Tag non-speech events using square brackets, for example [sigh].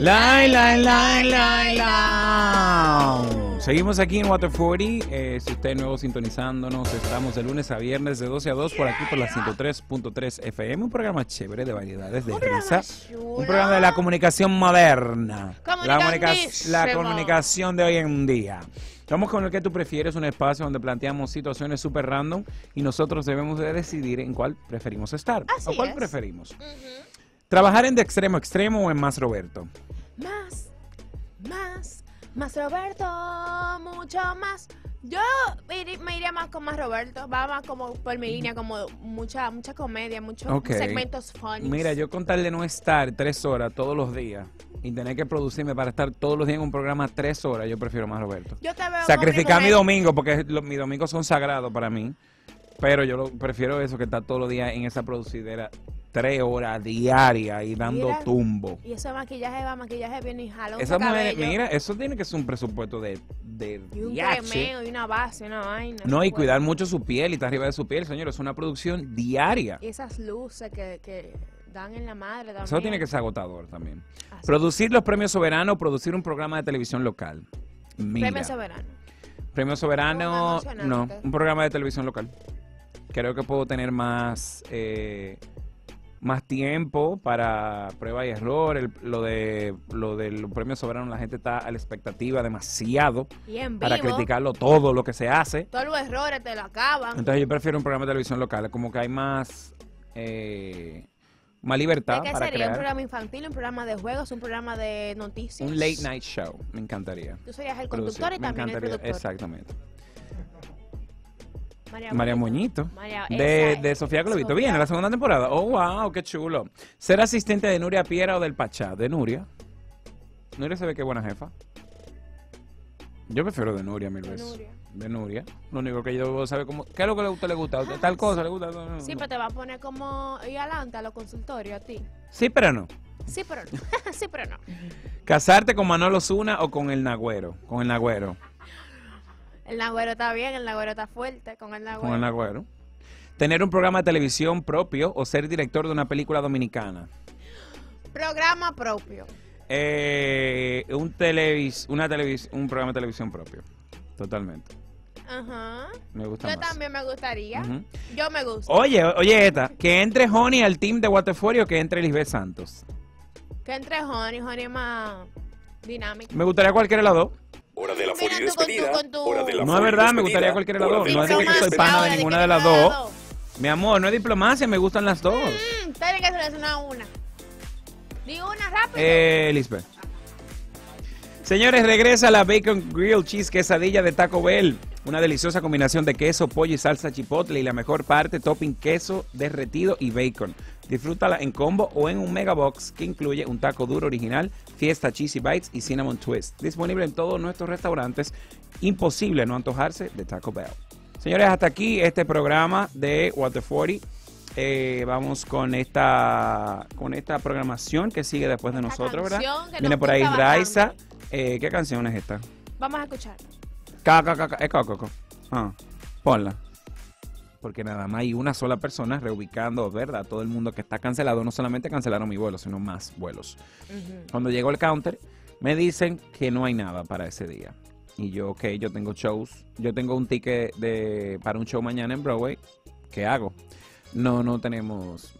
La, la, la, la, la. Seguimos aquí en Water 40. Eh, si usted es nuevo sintonizándonos, estamos de lunes a viernes de 12 a 2 por aquí por la 103.3 FM. Un programa chévere de variedades de risa. Un programa de la comunicación moderna. La, comunica- la comunicación de hoy en día. Vamos con el que tú prefieres, un espacio donde planteamos situaciones súper random y nosotros debemos de decidir en cuál preferimos estar. Así ¿O cuál es. preferimos? ¿Trabajar en de extremo a extremo o en más Roberto? Más, Roberto, mucho más. Yo me iría más con más Roberto, va más como por mi línea, como mucha mucha comedia, muchos segmentos funny. Mira, yo con tal de no estar tres horas todos los días y tener que producirme para estar todos los días en un programa tres horas, yo prefiero más Roberto. Yo te veo Sacrificar mi domingo, porque los, mis domingos son sagrados para mí. Pero yo lo, prefiero eso que estar todos los días en esa producidera tres horas diarias y dando Mira. tumbo. Y ese maquillaje va, maquillaje bien y jalón de mujeres, cabello. mira, eso tiene que ser un presupuesto de, de Y un cremeo y una base, una vaina. No, y cuidar mucho su piel y estar arriba de su piel, señor. Es una producción diaria. Y esas luces que, que dan en la madre también. Eso tiene que ser agotador también. Así. Producir los premios soberanos, producir un programa de televisión local. Mira, Premio soberano. Premio soberano, no, un programa de televisión local. Creo que puedo tener más, eh, más tiempo para prueba y error. El- lo de lo del premio soberano, la gente está a la expectativa demasiado vivo. para criticarlo todo lo que se hace. Todos los errores te lo acaban. Entonces yo prefiero un programa de televisión local, como que hay más, eh, más ¿De libertad qué para sería? ¿Un crear programa infantil, un programa de juegos, un programa de noticias? un late night show. Me encantaría. Tú serías el producir. conductor y también el productor. exactamente. María, María Moñito. María, De, de. Sofía Clovito. Viene la segunda temporada. Oh, wow, qué chulo. ¿Ser asistente de Nuria Piera o del Pachá? De Nuria. Nuria se ve que buena jefa. Yo prefiero de Nuria mil De veces. Nuria. De Nuria. Lo único que yo debo saber cómo. ¿Qué es lo que le gusta? ¿Le gusta? Tal cosa, ¿le gusta? No, no, Sí, pero te va a poner como ir adelante a los consultorios a ti. Sí, pero no. Sí, pero no. [laughs] sí, pero no. ¿Casarte con Manolo Zuna o con el Nagüero? Con el Nagüero. El nagüero está bien, el nagüero está fuerte con el nagüero. Con el Nagüero. ¿Tener un programa de televisión propio o ser director de una película dominicana? Programa propio. Eh, un televis, una televis, un programa de televisión propio. Totalmente. Ajá. Me gusta Yo más. también me gustaría. Yo me gusta. Oye, oye esta, que entre Honey al team de Waterford o que entre Lisbeth Santos. Que entre Honey, Honey es más dinámico. Me gustaría cualquiera de las dos. Hora de la Mira furia tú con tu- despedida. con tu- Hora de la No es verdad, me gustaría cualquiera de las dos. No es de que soy pana de ninguna de las dos. Mi amor, no es diplomacia, me gustan las dos. Mm, tiene que seleccionar una. Di una rápido. Eh, Lisbeth. Señores, regresa la Bacon Grill Cheese Quesadilla de Taco Bell. Una deliciosa combinación de queso, pollo y salsa chipotle y la mejor parte, topping queso derretido y bacon. Disfrútala en combo o en un mega box que incluye un taco duro original, fiesta cheesy bites y cinnamon twist. Disponible en todos nuestros restaurantes. Imposible no antojarse de Taco Bell. Señores, hasta aquí este programa de Water 40. Eh, vamos con esta con esta programación que sigue después de Esta nosotros, ¿verdad? Viene por ahí Raiza. Eh, ¿Qué canción es esta? Vamos a escuchar. Ca, ca, ca, ca- es Coco. Ah, ponla. Porque nada más hay una sola persona reubicando, ¿verdad? Todo el mundo que está cancelado. No solamente cancelaron mi vuelo, sino más vuelos. Cuando llegó el counter, me dicen que no hay nada para ese día. Y yo, ok, yo tengo shows. Yo tengo un ticket de, para un show mañana en Broadway. ¿Qué hago? No, no tenemos